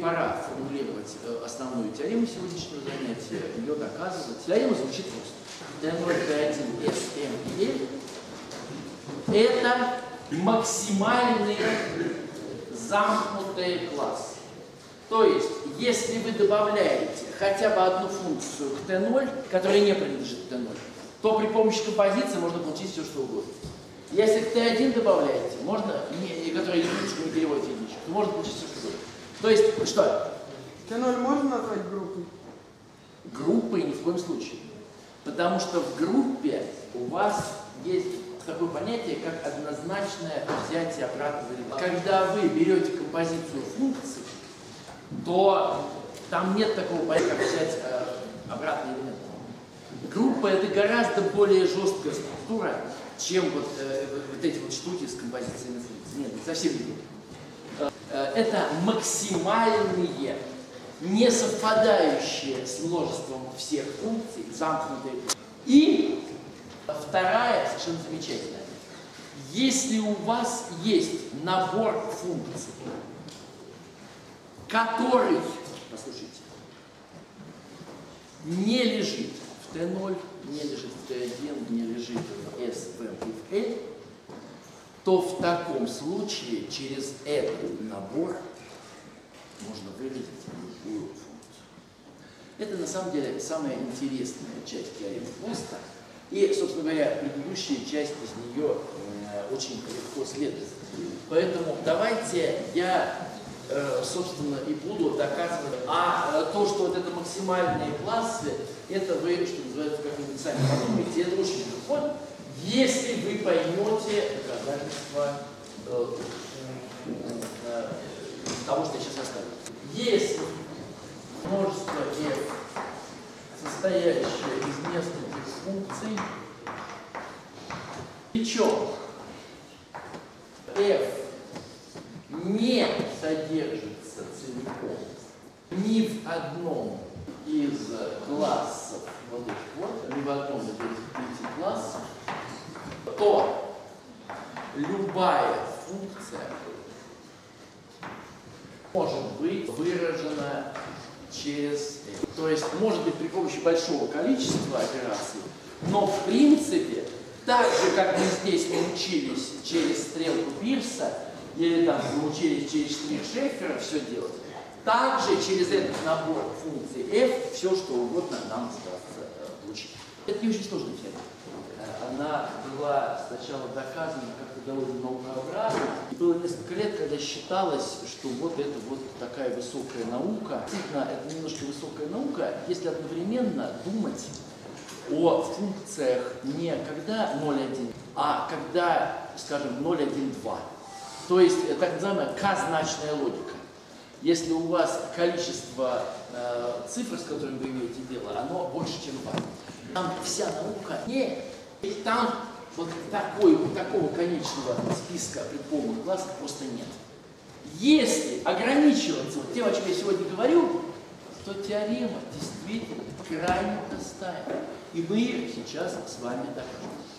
Пора формулировать э, основную теорему сегодняшнего занятия, ее доказывать. Теорема звучит просто. D0, D1, S, M и это максимальные замкнутые классы. То есть, если вы добавляете хотя бы одну функцию к T0, которая не принадлежит к T0, то при помощи композиции можно получить все, что угодно. Если к T1 добавляете, можно, не, которая единичку не переводит единичку, то можно получить все, что угодно. То есть, что? Т0 можно назвать группой? Группой ни в коем случае. Потому что в группе у вас есть такое понятие, как однозначное взятие обратного элемента. Когда вы берете композицию функций, то там нет такого понятия, как взять э, обратный элемент. Группа это гораздо более жесткая структура, чем вот, э, вот эти вот штуки с композициями функций. Нет, совсем не группа. Это максимальные, не совпадающие с множеством всех функций, замкнутые. И вторая, совершенно замечательная. Если у вас есть набор функций, который, послушайте, не лежит в Т0, не лежит в Т1, не лежит в S, в M и в L, то в таком случае через этот набор можно выразить любую функцию. Это на самом деле самая интересная часть теоремы Фроста. И, собственно говоря, предыдущая часть из нее э, очень легко следует. Поэтому давайте я, э, собственно, и буду доказывать. А э, то, что вот это максимальные классы, это вы, что называется, как-нибудь сами подумайте, это очень легко, если вы поймете доказательства э, э, того, что я сейчас расскажу. Если множество f, состоящее из нескольких функций, причем f не содержится целиком ни в одном из классов вот вот, ни в одном из этих пяти классов, то любая функция может быть выражена через То есть может быть при помощи большого количества операций, но в принципе, так же как мы здесь научились через стрелку Пирса, или там научились через штрих Шеффера все делать, также через этот набор функций f все что угодно нам удастся получить. Это не очень сложная тема. Она была сначала доказана как-то довольно наукообразно. Было несколько лет, когда считалось, что вот это вот такая высокая наука. Действительно, это немножко высокая наука, если одновременно думать о функциях не когда 0,1, а когда, скажем, 0,1,2. То есть так называемая К-значная логика. Если у вас количество э, цифр, с которыми вы имеете дело, оно больше, чем 2. Там вся наука не... И там вот такой, вот такого конечного списка предположенных классов просто нет. Если ограничиваться вот тем, о чем я сегодня говорю, то теорема действительно крайне простая. И мы ее сейчас с вами докажем.